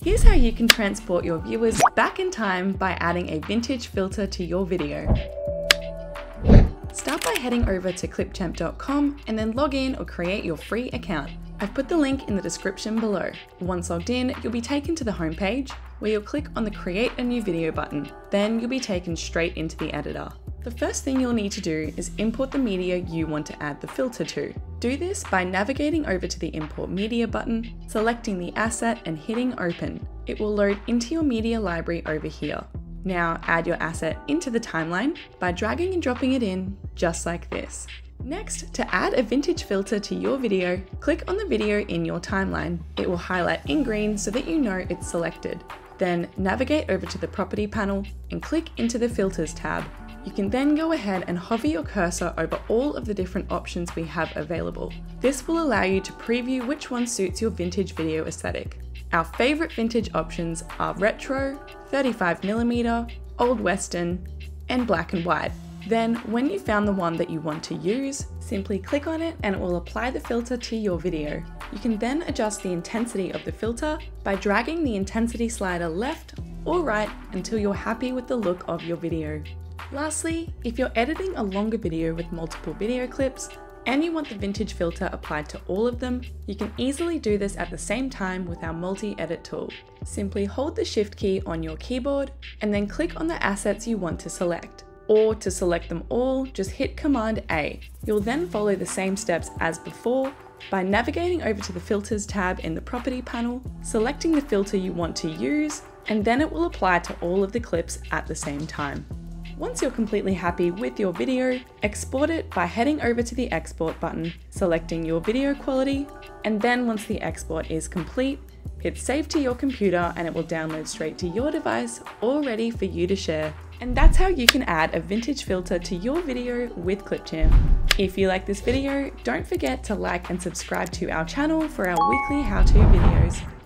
Here's how you can transport your viewers back in time by adding a vintage filter to your video. Start by heading over to clipchamp.com and then log in or create your free account. I've put the link in the description below. Once logged in, you'll be taken to the homepage where you'll click on the create a new video button. Then you'll be taken straight into the editor. The first thing you'll need to do is import the media you want to add the filter to. Do this by navigating over to the import media button, selecting the asset and hitting open. It will load into your media library over here. Now add your asset into the timeline by dragging and dropping it in just like this. Next, to add a vintage filter to your video, click on the video in your timeline. It will highlight in green so that you know it's selected. Then navigate over to the property panel and click into the filters tab. You can then go ahead and hover your cursor over all of the different options we have available. This will allow you to preview which one suits your vintage video aesthetic. Our favourite vintage options are retro, 35mm, old western, and black and white. Then, when you found the one that you want to use, simply click on it and it will apply the filter to your video. You can then adjust the intensity of the filter by dragging the intensity slider left or right until you're happy with the look of your video. Lastly, if you're editing a longer video with multiple video clips, and you want the vintage filter applied to all of them, you can easily do this at the same time with our multi-edit tool. Simply hold the shift key on your keyboard and then click on the assets you want to select. Or to select them all, just hit Command A. You'll then follow the same steps as before by navigating over to the Filters tab in the Property panel, selecting the filter you want to use, and then it will apply to all of the clips at the same time. Once you're completely happy with your video, export it by heading over to the export button, selecting your video quality, and then once the export is complete, hit save to your computer and it will download straight to your device all ready for you to share. And that's how you can add a vintage filter to your video with Clipchamp. If you like this video, don't forget to like and subscribe to our channel for our weekly how-to videos.